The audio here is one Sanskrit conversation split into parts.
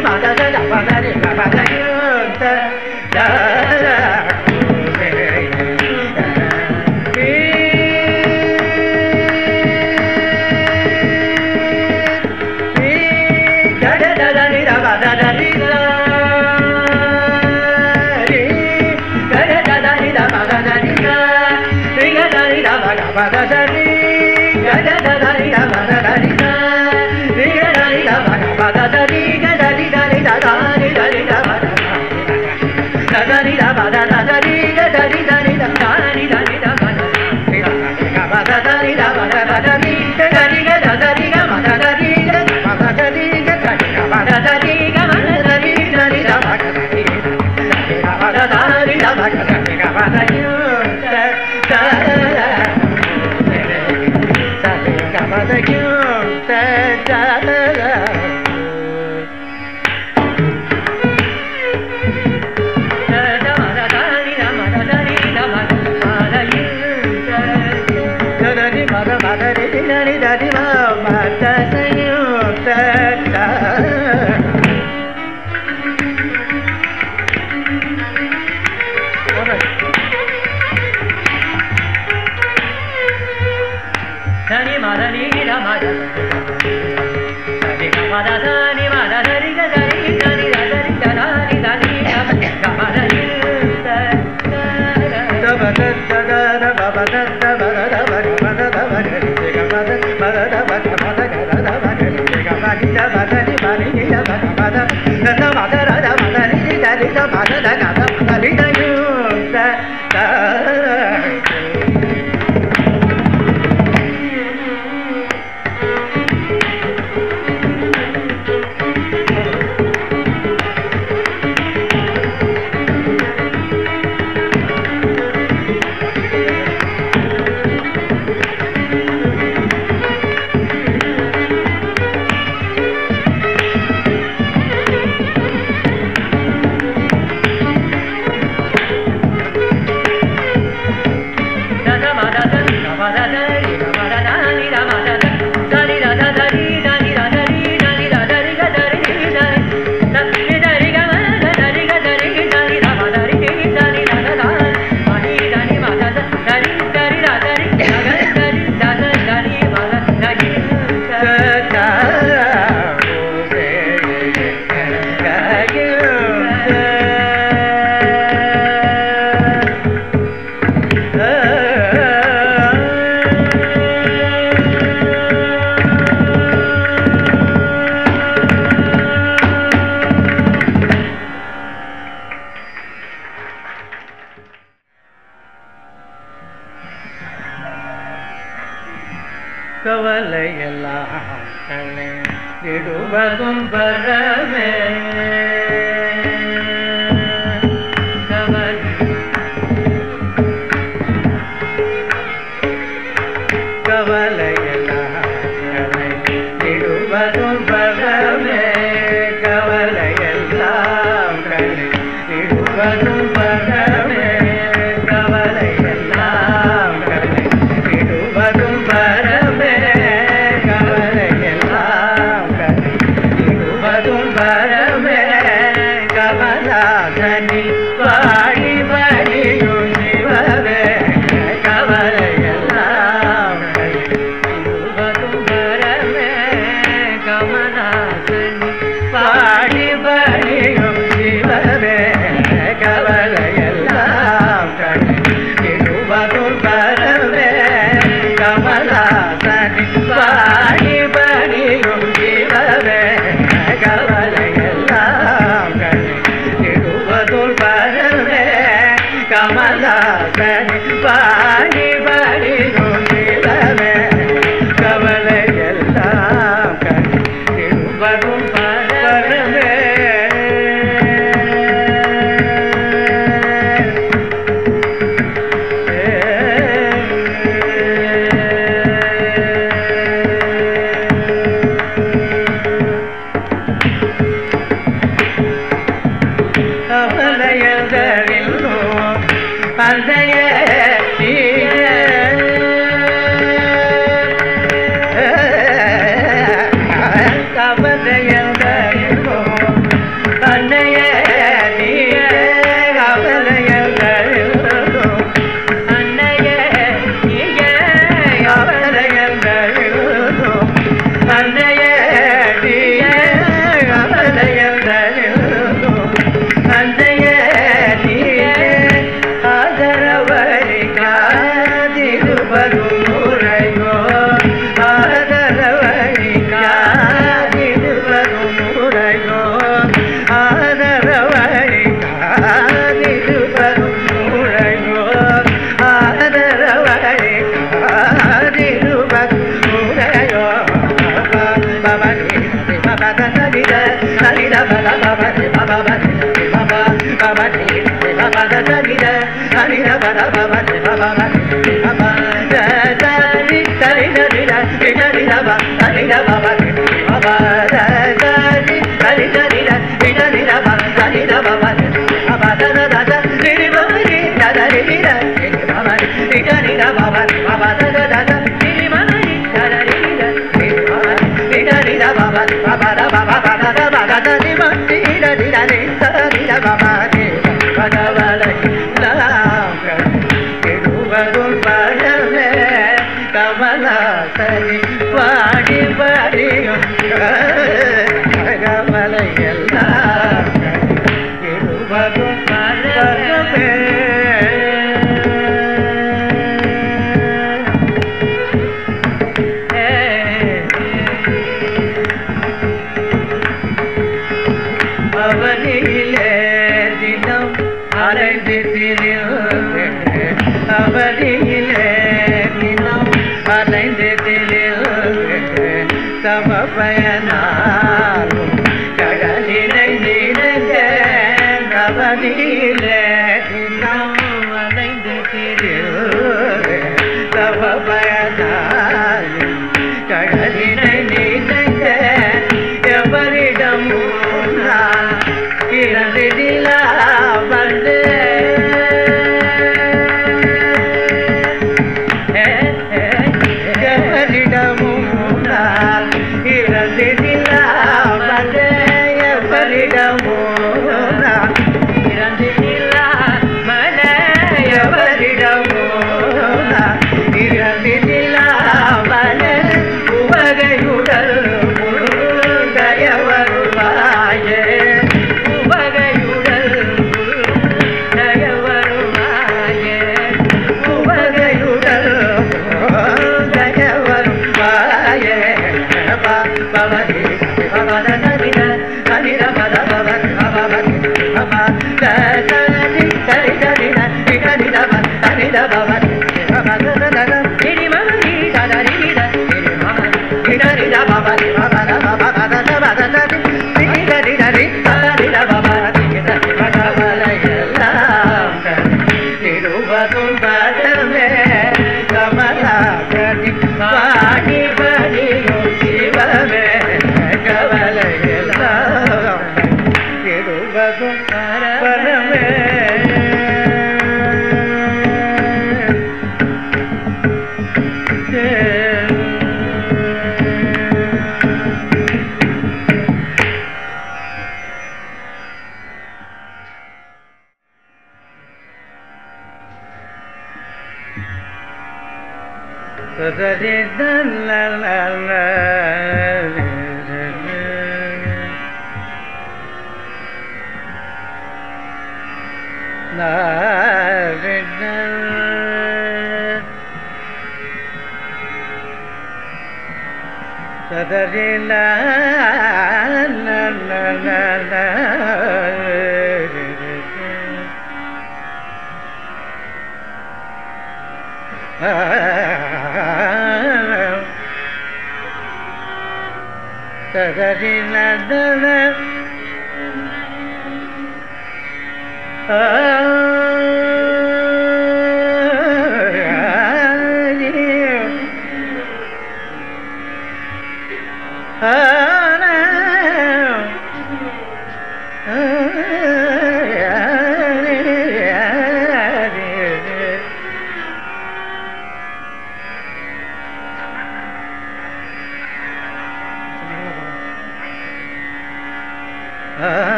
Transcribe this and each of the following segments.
马在山脚，挂在地。Tất ಬಿಡುವದುಂ ಬರವೇ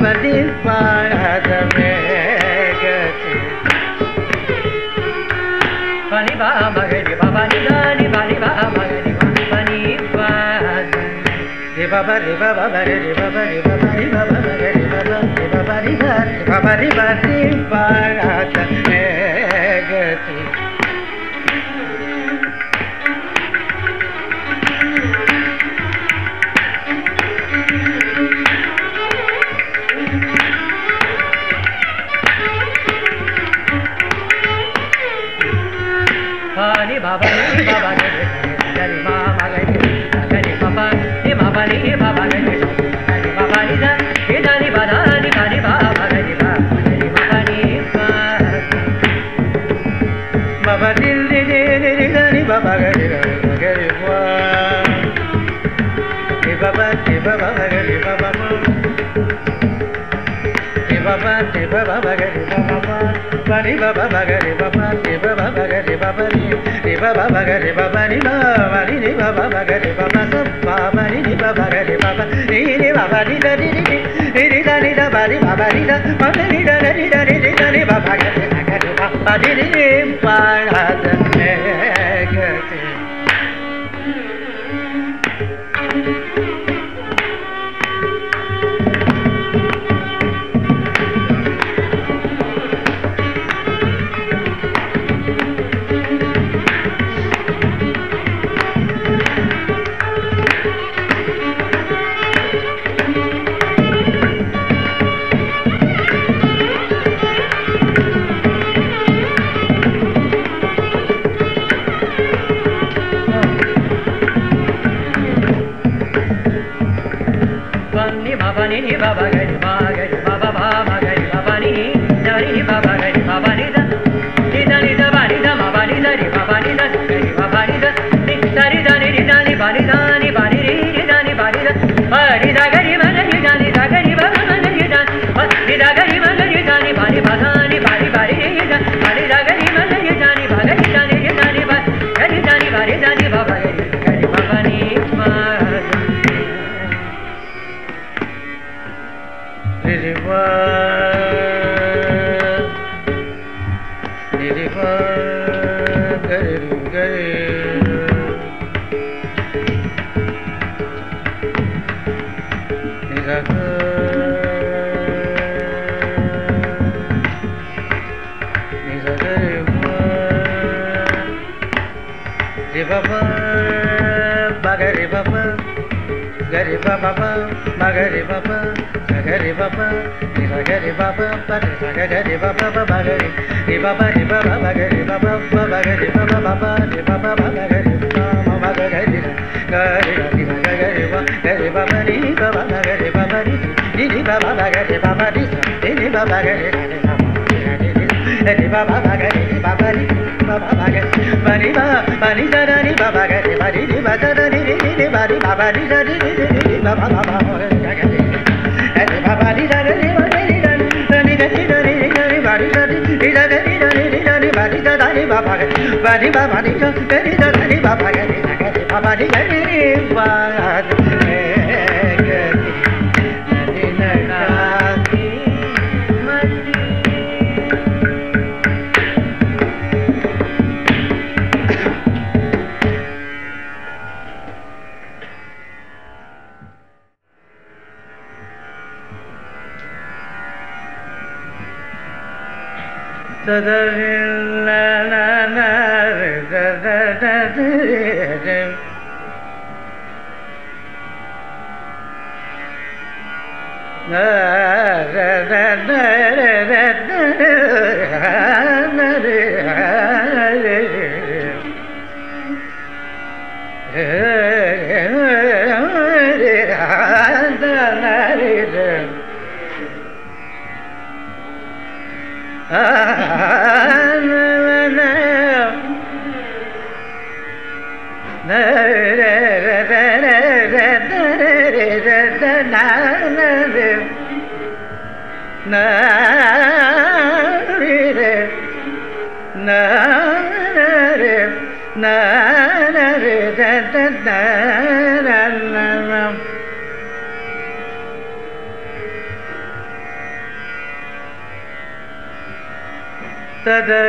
ಪದಿ ಪಾಣದ ಮೇಗತಿ ಪನಿ ಬಾ ಮಗನಿ ಬನಿ ದಾನಿ ಬನಿ ಬಾ ಮಗನಿ ಬನಿ ರಿ ಬಬ ರಿ ಬಬ ಬರಿ ರಿ ಬಬ ರಿ ಬಬ ರಿ ಬಬ ಬರಿ ಬಬ ರಿ ಬಬ ರಿ ಬರಿ ಬಬ ರಿ ಬರಿ ಪಾಣದ ಮೇಗತಿ out on you. బాబా శివ బాబా గరి బాబా పని బాబా బగరి బాబా శివ బాబా గరి బాబా ని బాబా బగరి బాబా ని బాబా ని బాబా బగరి బాబా బాబా ని బాబా గరి బాబా ని ని బాబా ని ద ని ని ని ద ని ద బారి బాబా ని ద బాబా ని ద ని ద ని ద ని బాబా గరి బాబా ని ని పాడదనే గతి ధరి బాబా గరి బాబా రి బాబా బాగ మరి బా మరి ధరి బాబా గరి మరి రి బా ధరి రి రి రి మరి బాబా రి ధరి రి రి రి బాబా బాబా గరి ధరి బాబా రి ధరి రి మరి రి ధరి ధరి గరి ధరి రి ధరి మరి ధరి రి ధరి రి ధరి రి ధరి మరి ధరి బాబా గరి మరి బాబా రి ధరి ధరి బాబా గరి గరి బాబా రి గరి రి బా تدري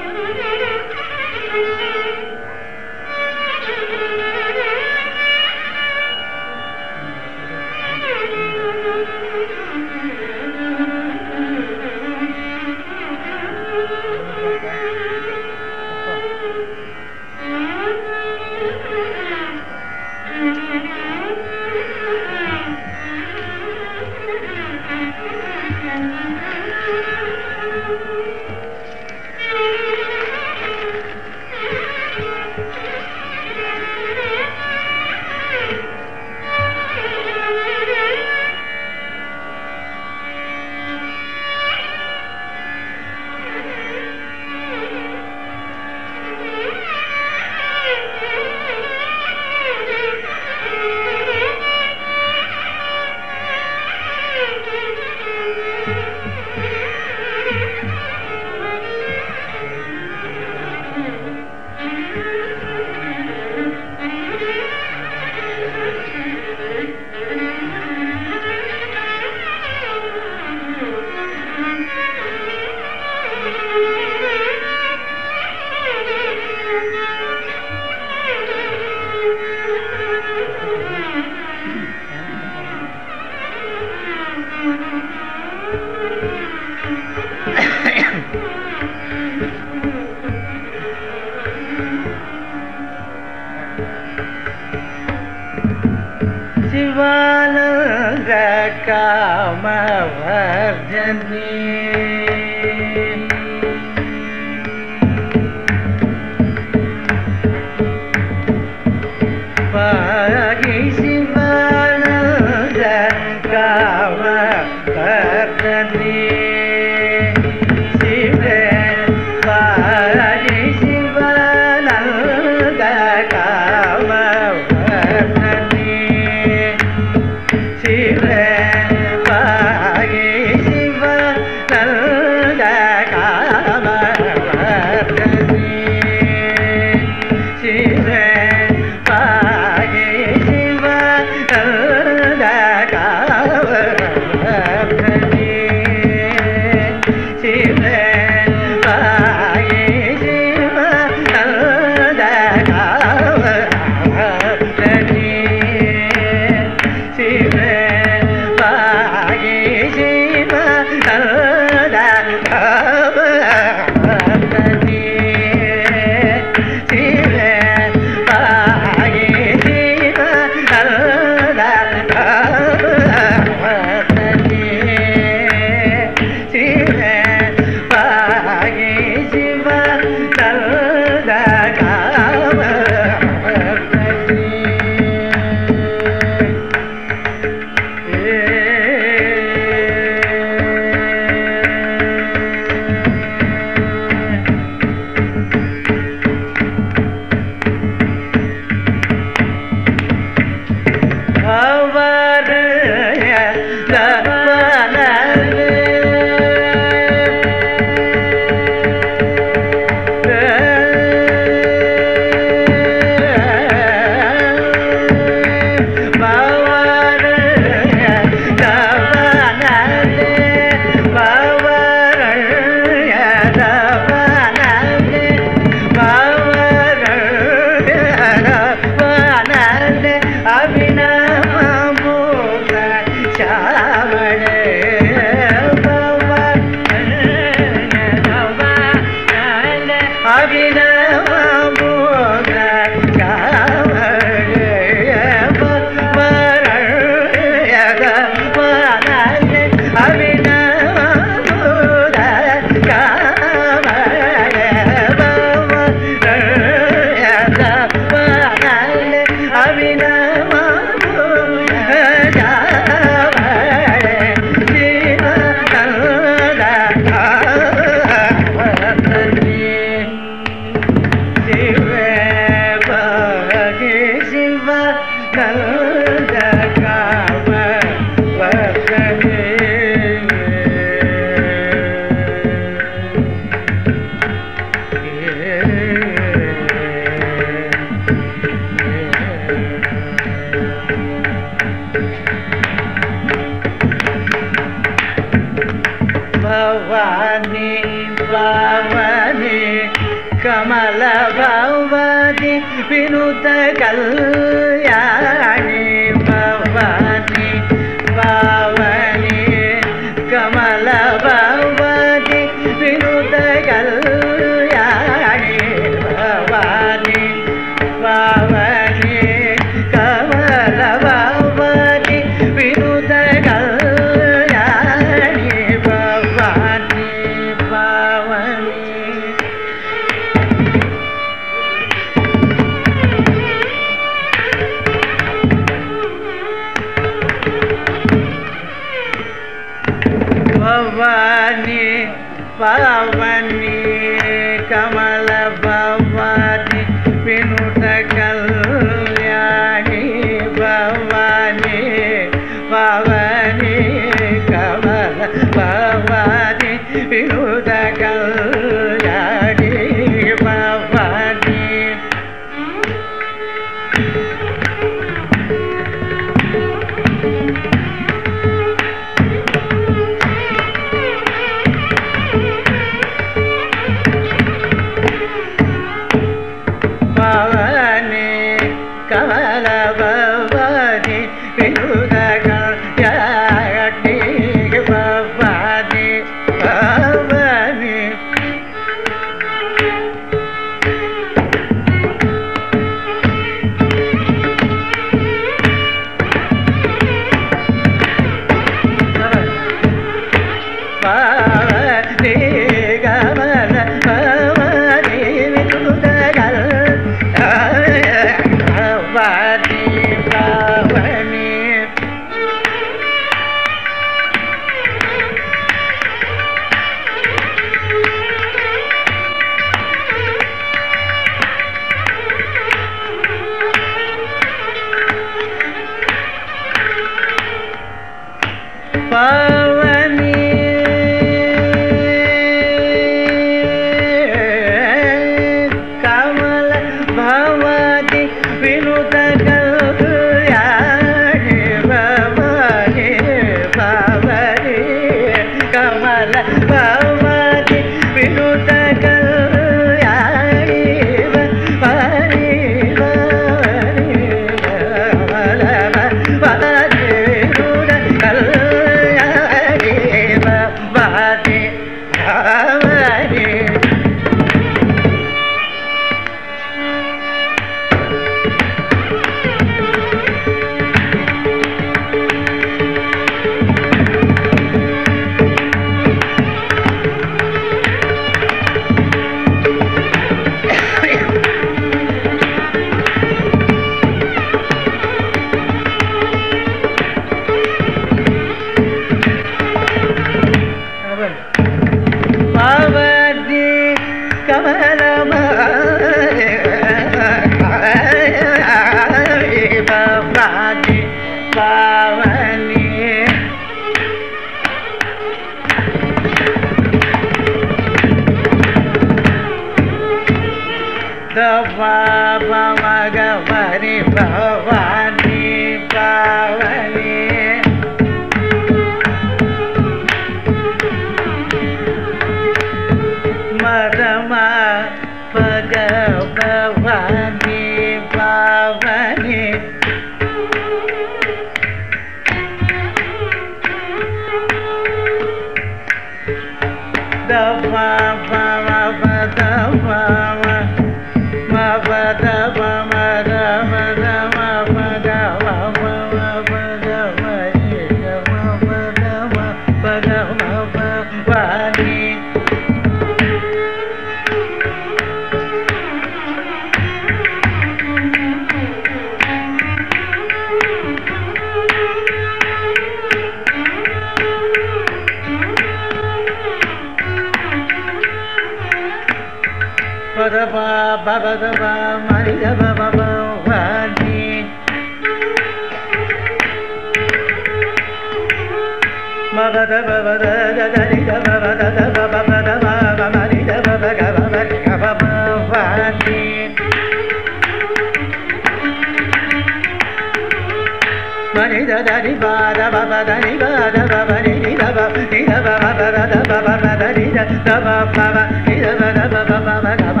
బని దని బాధ బబ దని బాధ బబ ని దబ ని దబ బబ దద బబ దని దబ బబ ని దబ దబ బబ బబ గమ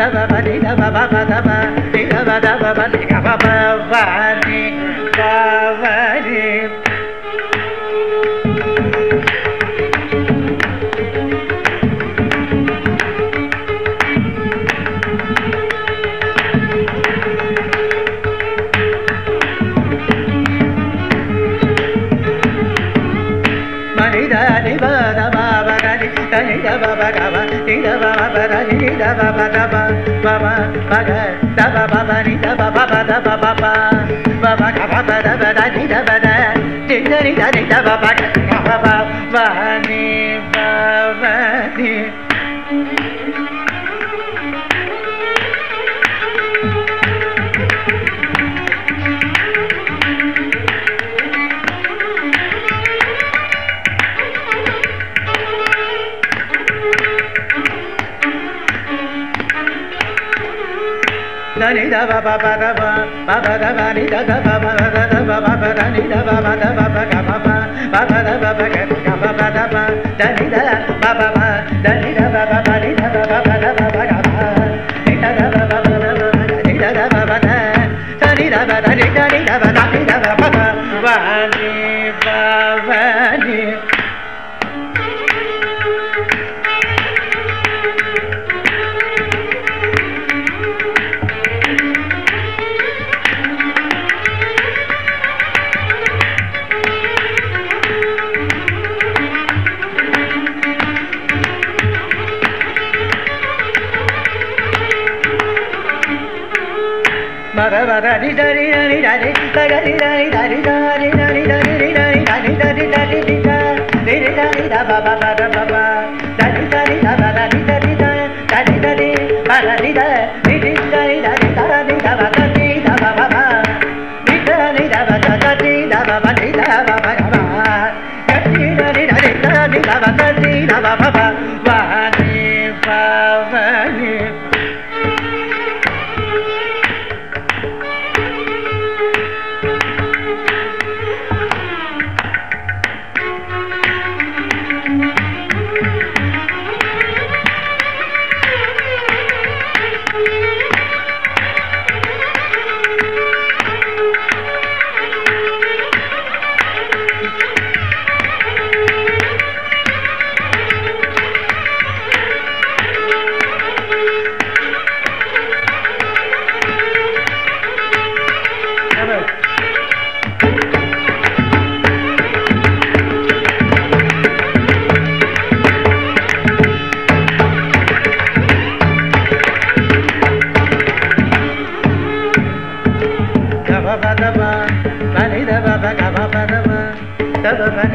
దబ ని దబ బబ దబ ని దబ దబ బని గమ బబ దవ బర ని దవ బద బ బ బగ దవ బబ ని దవ బబ దవ బబ బబ గబ బద బద ని దవ ద ని ద ని ద ని దవ బగ గబ బ ni da ba ba ba da ba ba ba da ba ni da da ba ba da da ba ba ba da ni da ba ba da ba ba ga ba ba ba ba da ba ba ga ba ba da ba da ni da தரி தரி தரி தரி ಜಗನ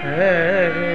Hey.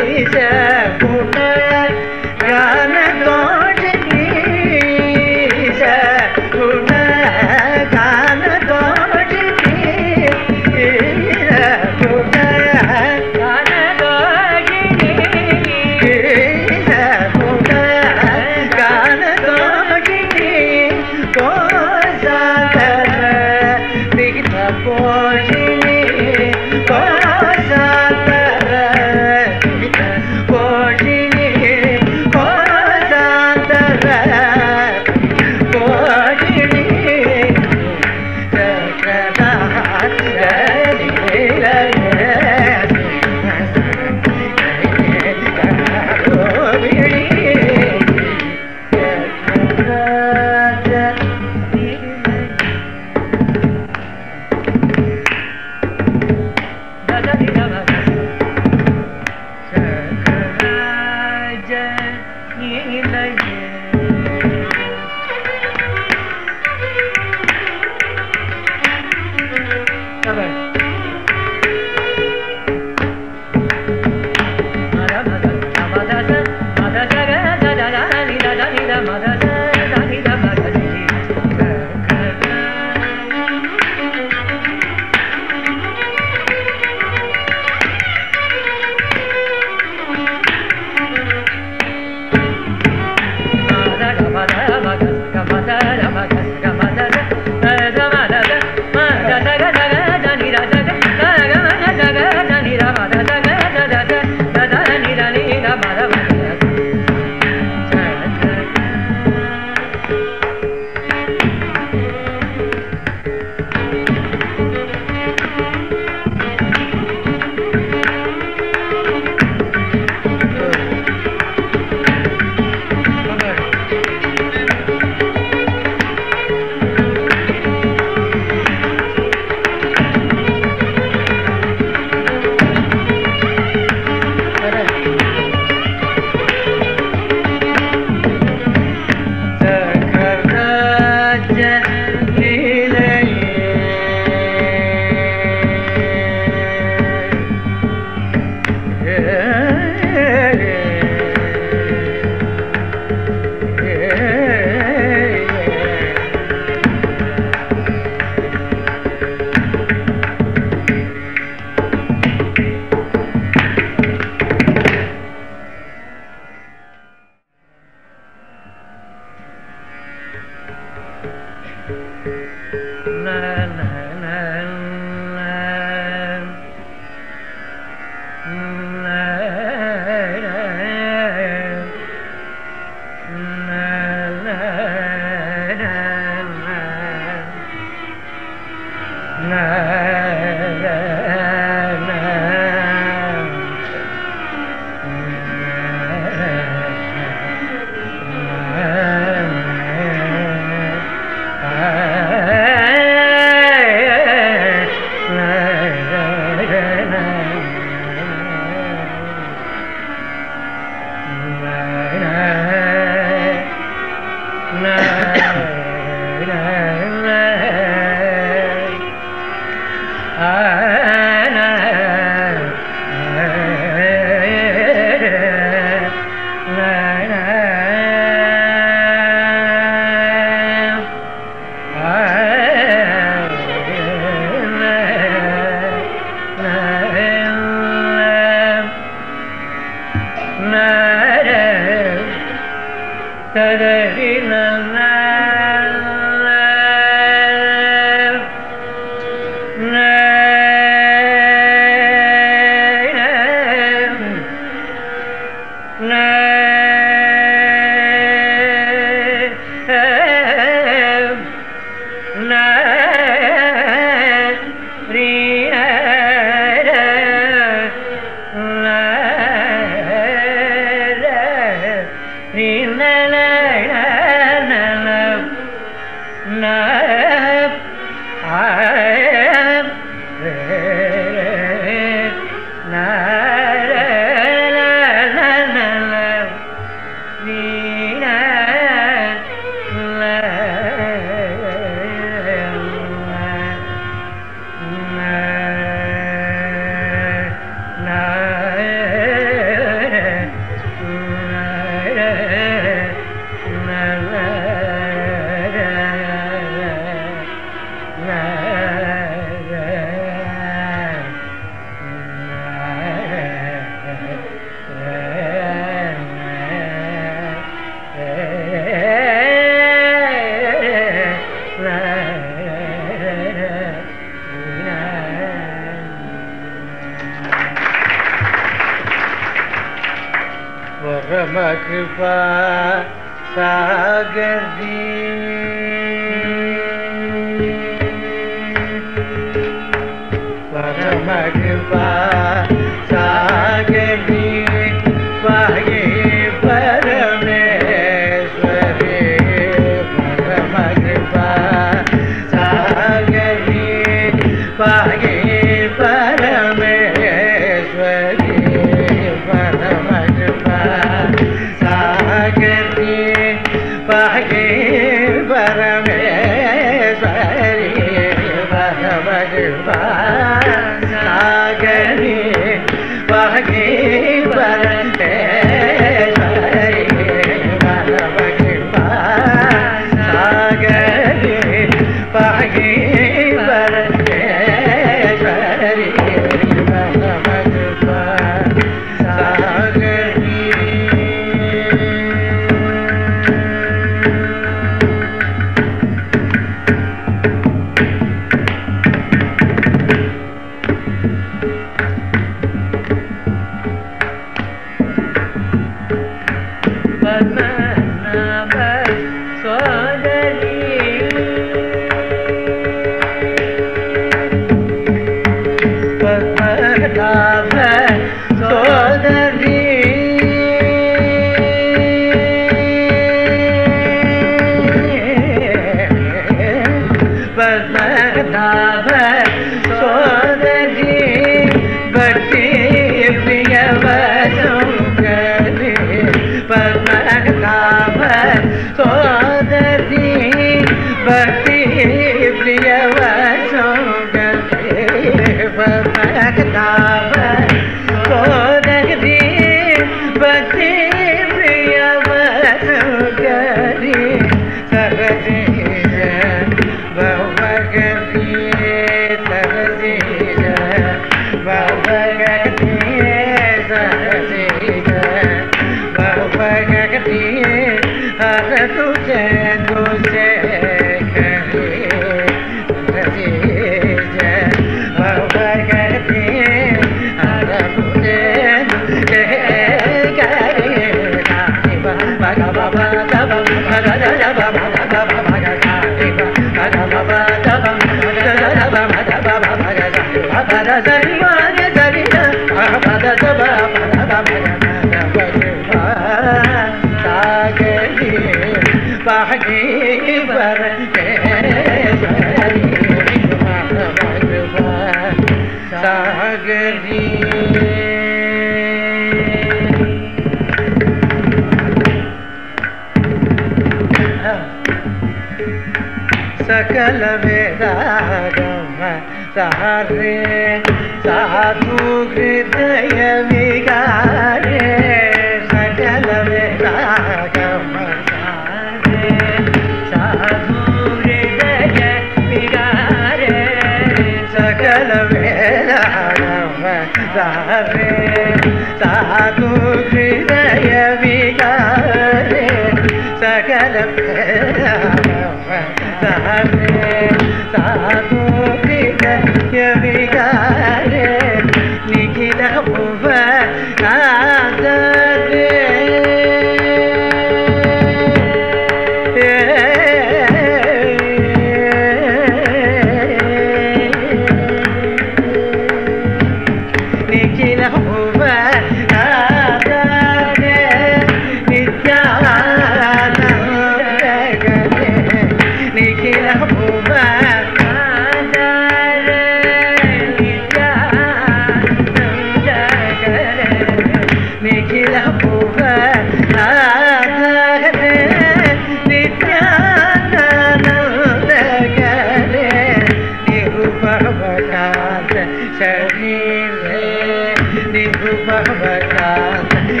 निभुवता जने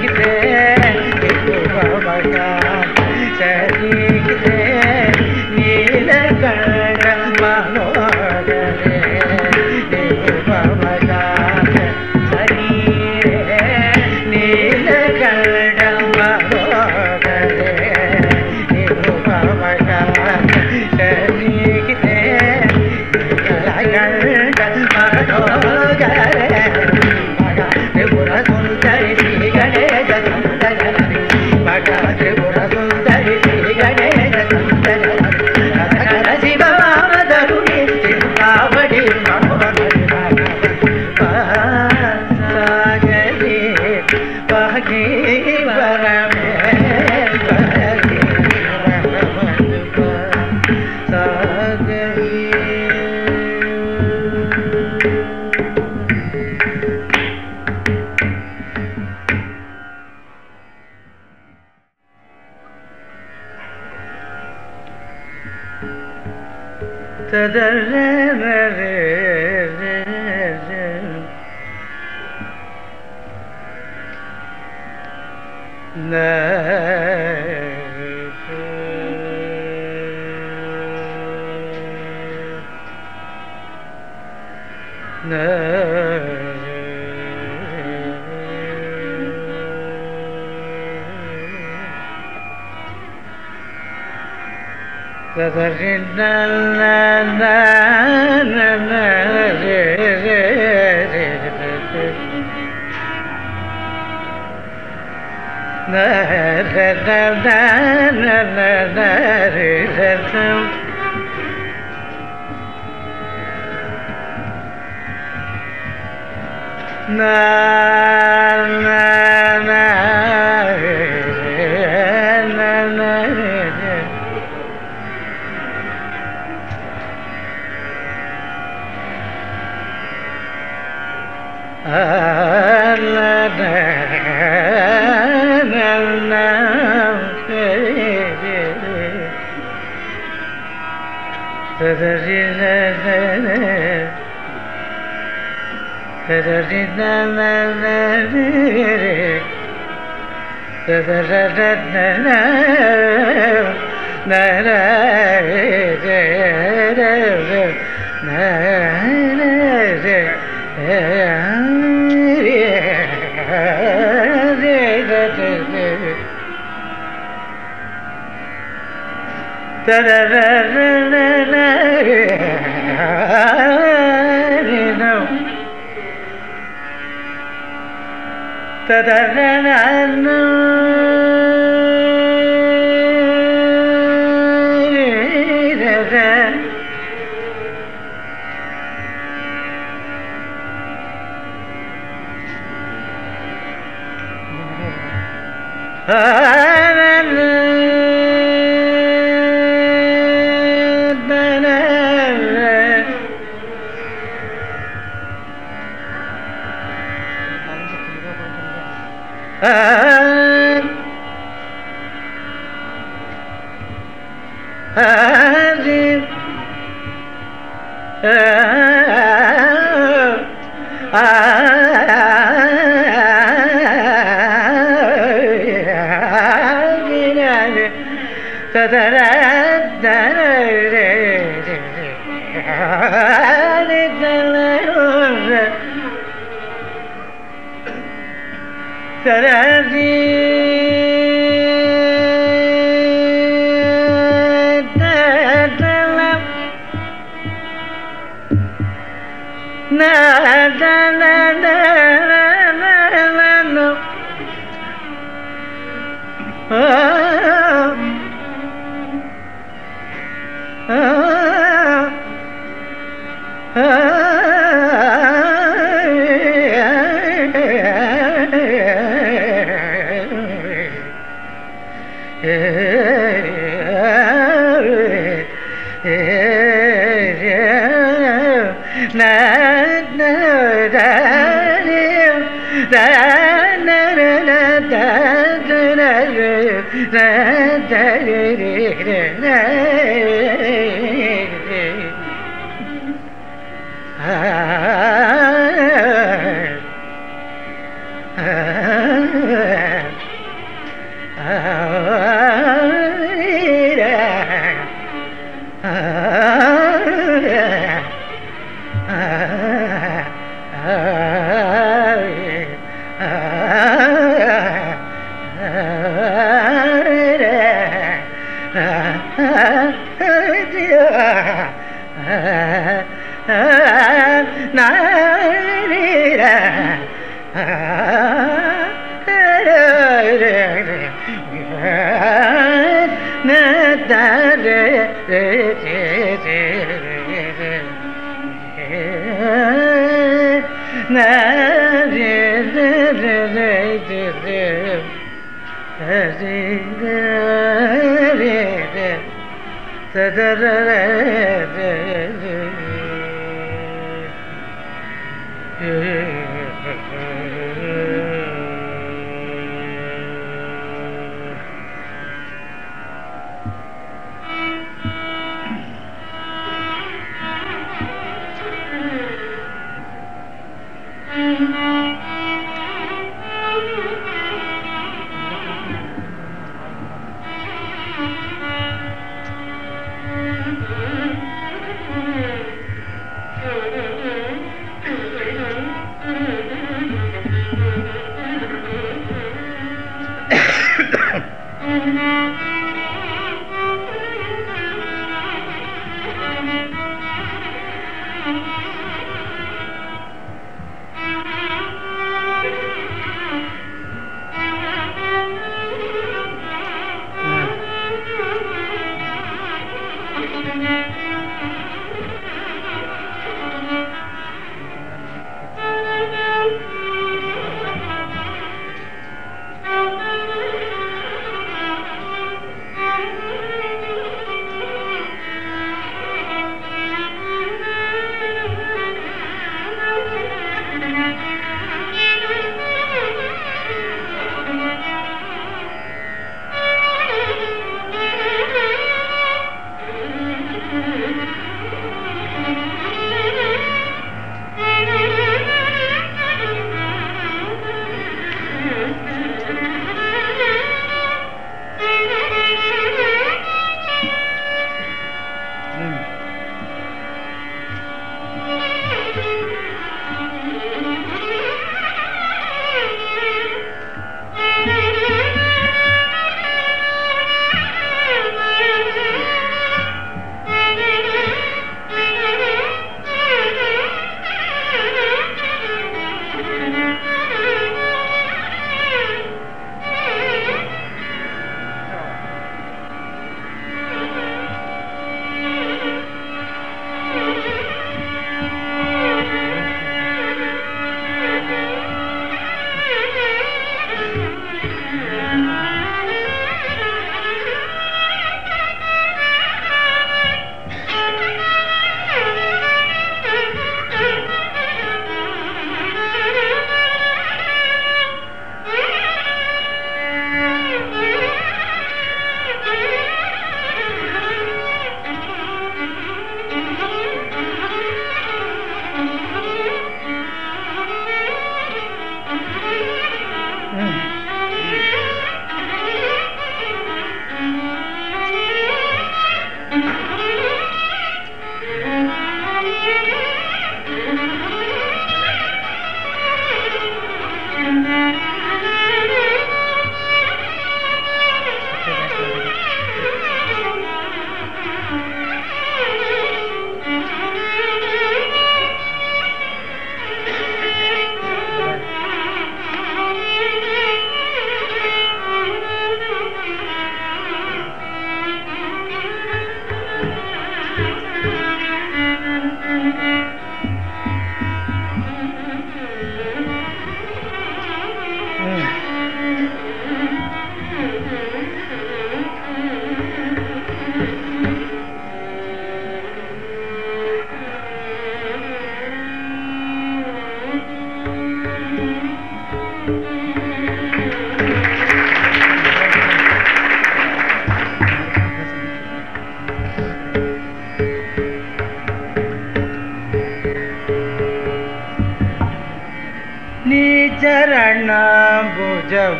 गीते Ah!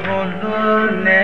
বললে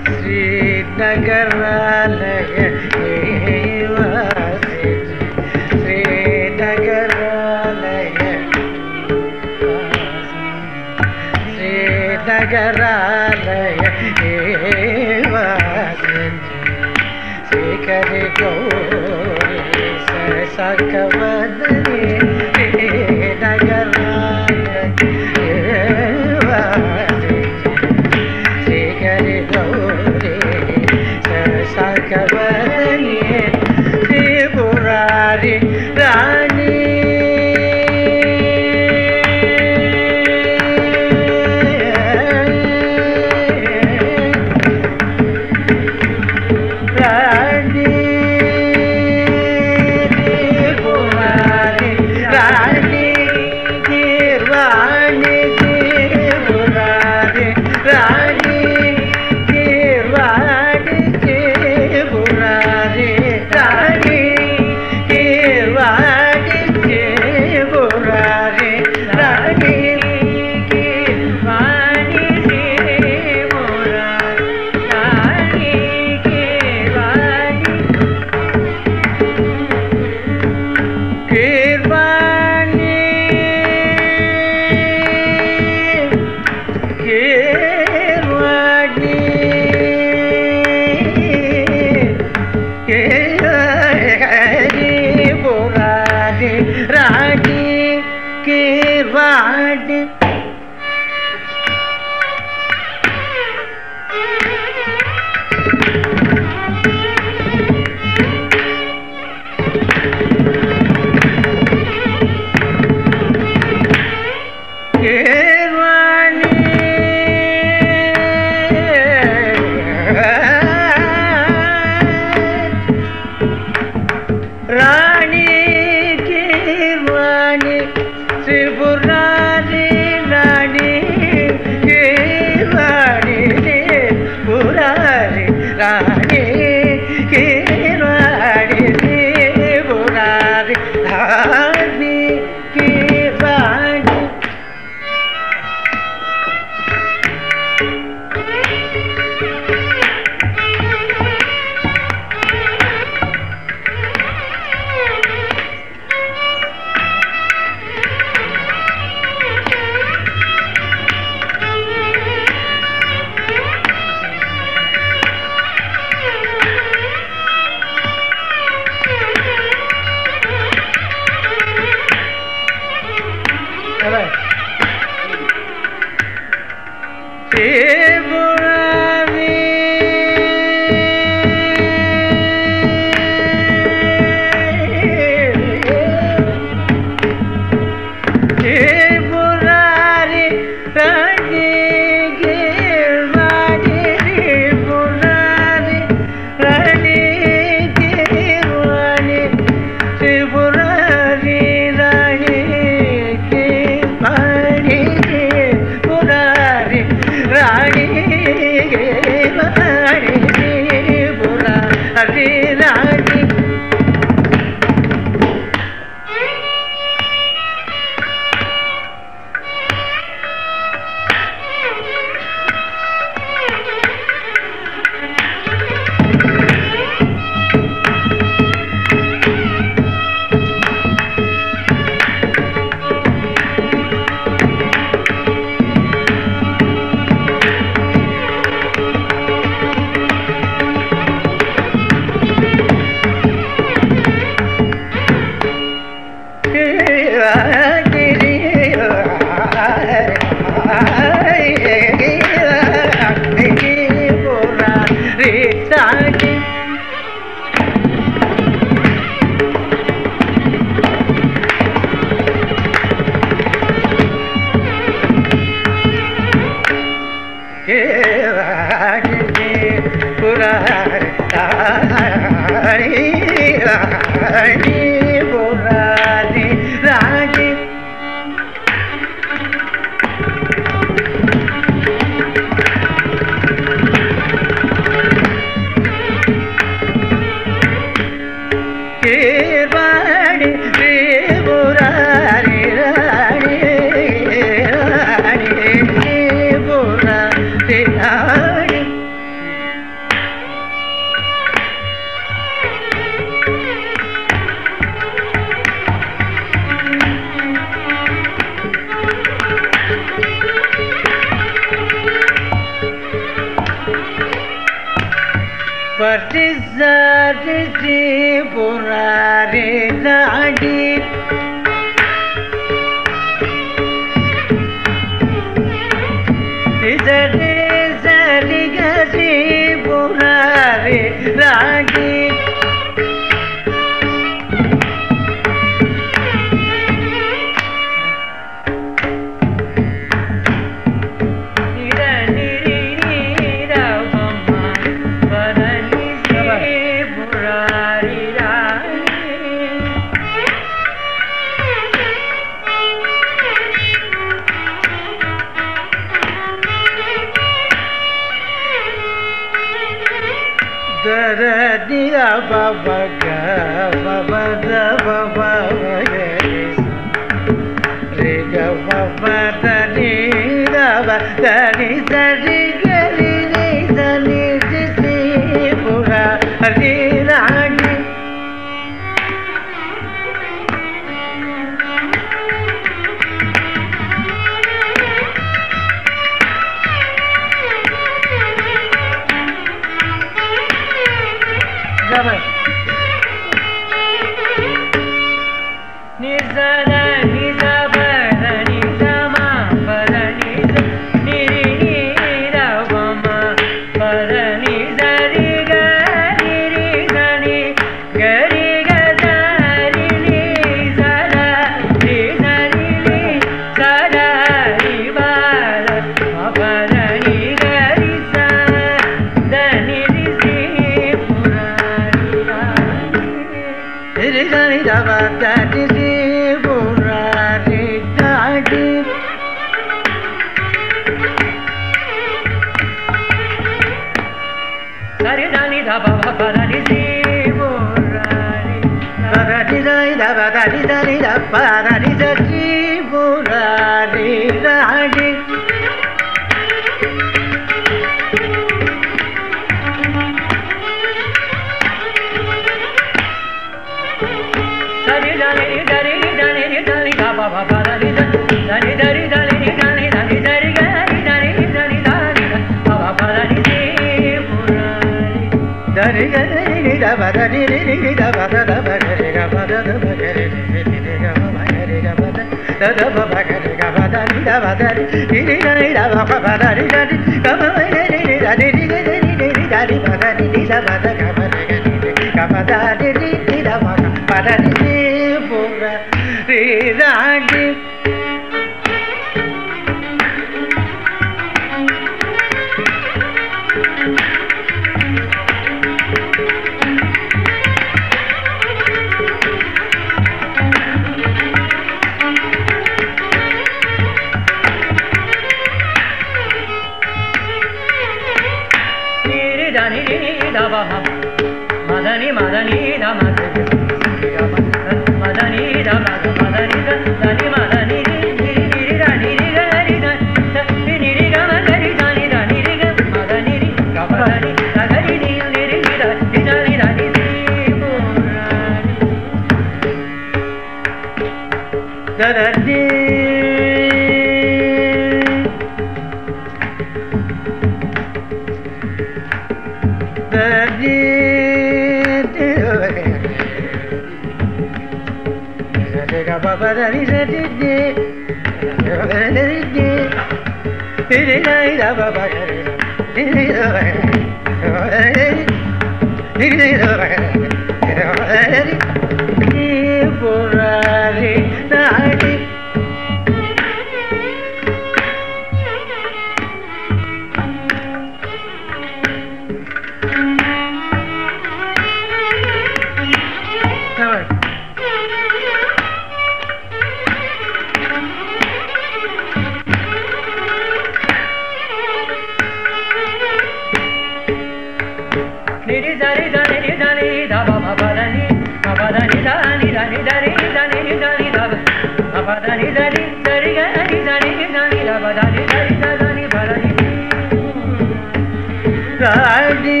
రాజీ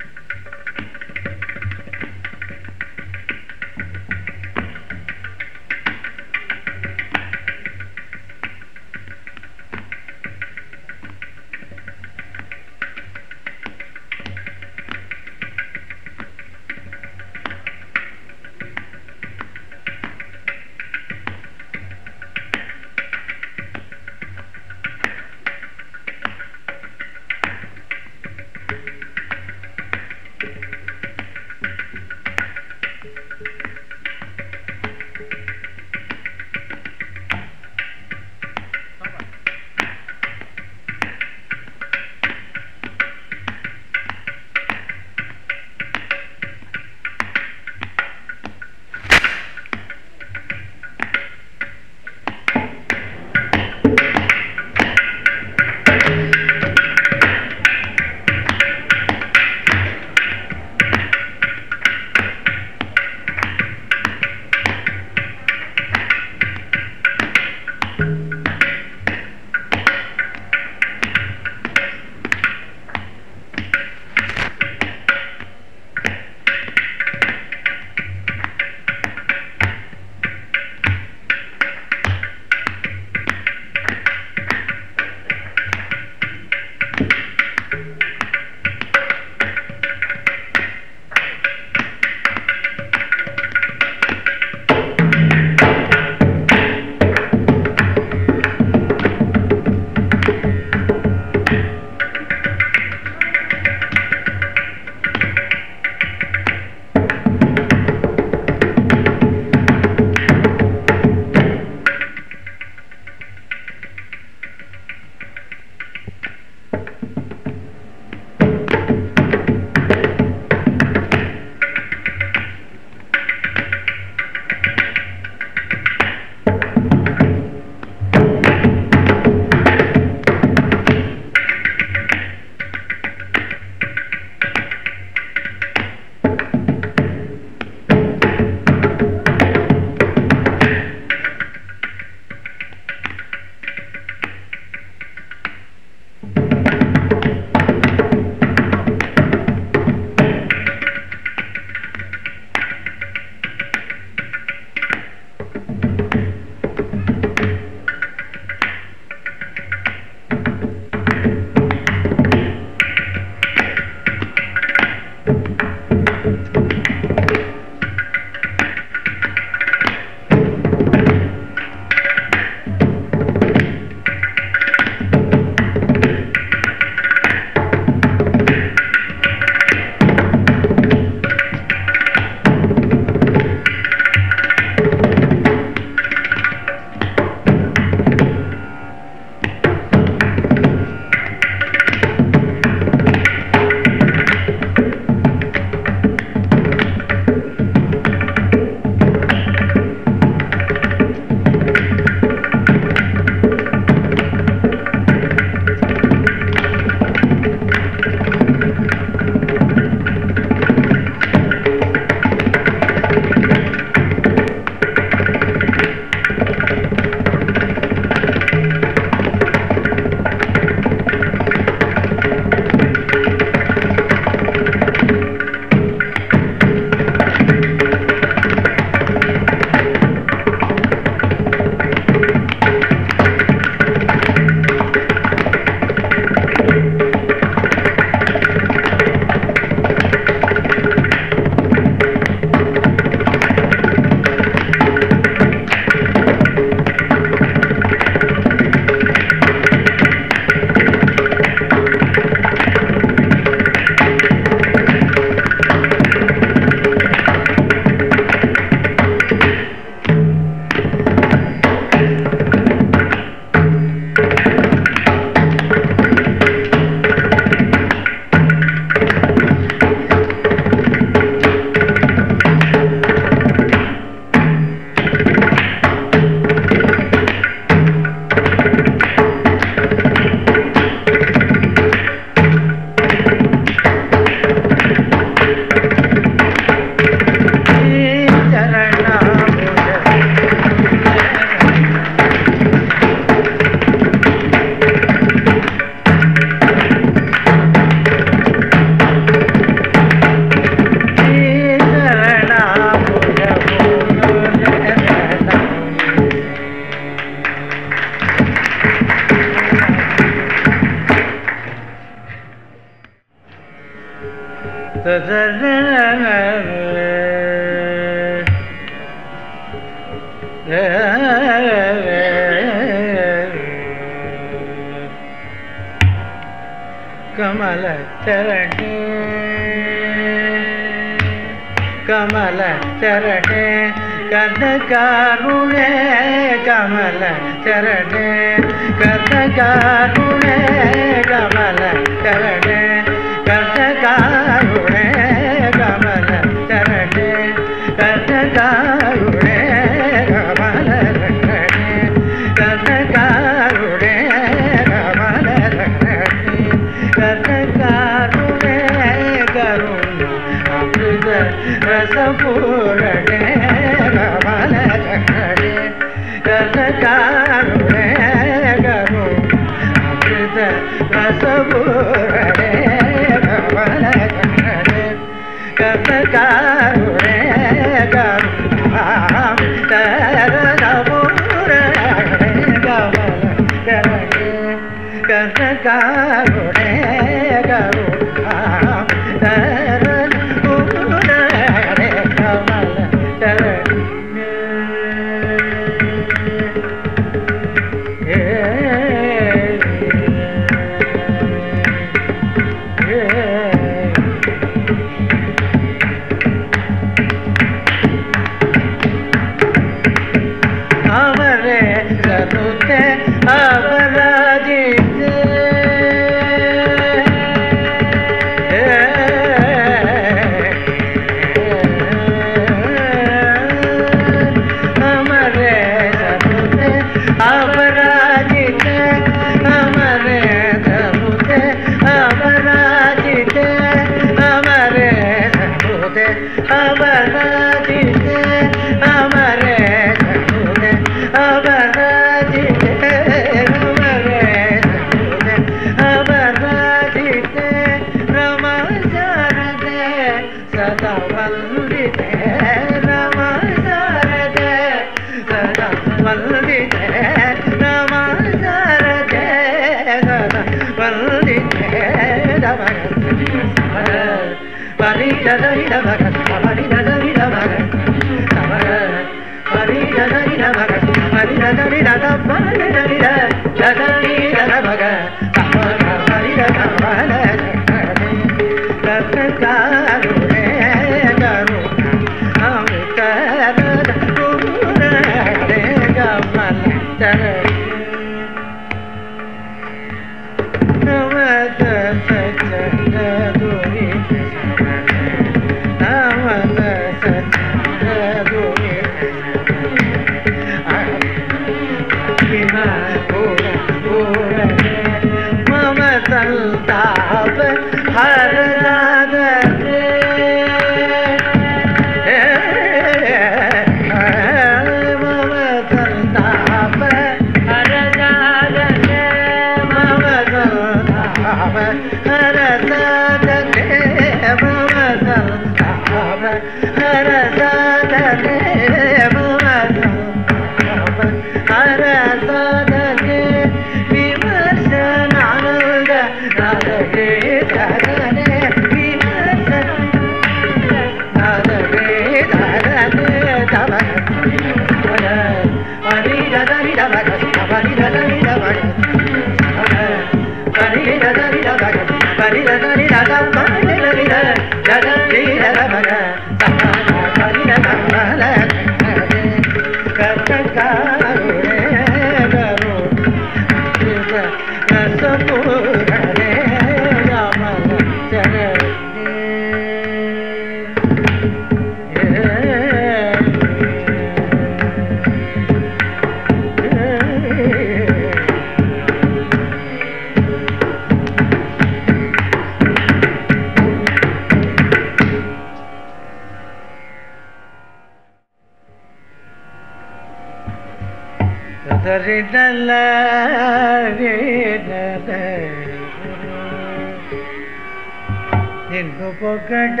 ನಿನ್ನು ಪೊಗಡ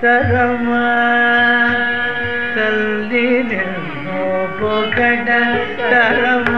ತರಮ ತಲ್ಲಿ ನಿನ್ನು ಪೊಗಡ ತರಮ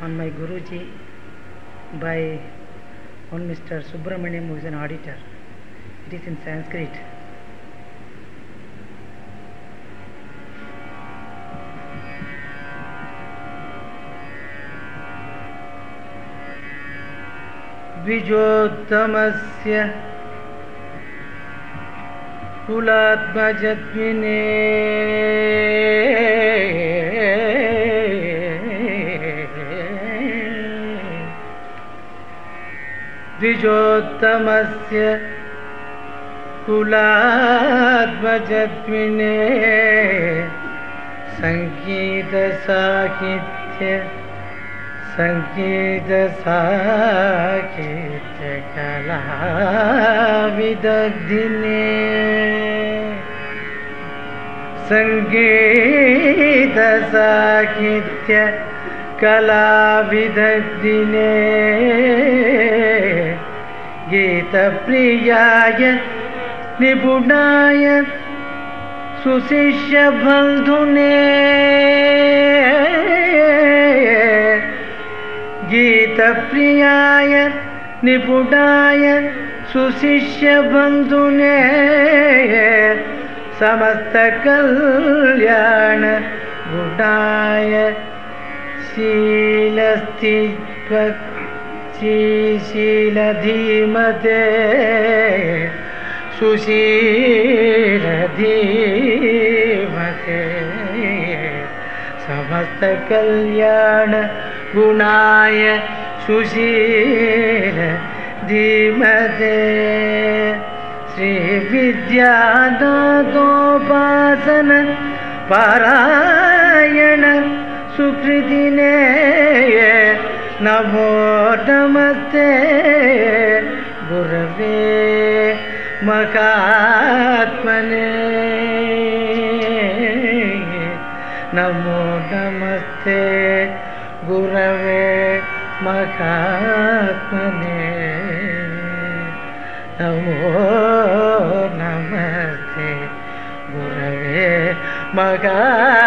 on my Guruji by one Mr. Subramaniam who is an auditor. It is in Sanskrit. द्विजोत्तमस्य कुलात्मजत्मिने द्विजोत्तमस्य कुलात्मजत्मिने सङ्गीतसाहित्य सङ्गीतसाहित्यकलाविदग्धिने सङ्गीतसाहित्य कलाविदग्धिने गीतप्रियाय निपुणाय सुशिष्यबन्धुने गीतप्रियाय निपुणाय सुशिष्यबन्धुने समस्तकल्याण गुणाय शीलस्तिशीलधीमते सुशीलधीमते। समस्तकल्याण गुणाय सुशील धीमते श्रीविद्यानाथोपासन पारायण सुकृतिने नमो नमस्ते गुरवे मकात्मने नमो नमस्ते गुरवे मकात्मने नमो नमस्ते गुरवे मकात्मने